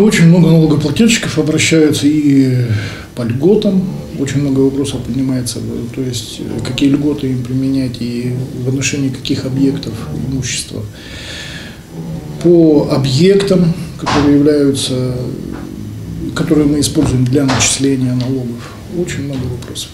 Очень много налогоплательщиков обращаются и по льготам, очень много вопросов поднимается, то есть э, какие льготы им применять и в отношении каких объектов имущества. По объектам, которые являются, которые мы используем для начисления налогов, очень много вопросов.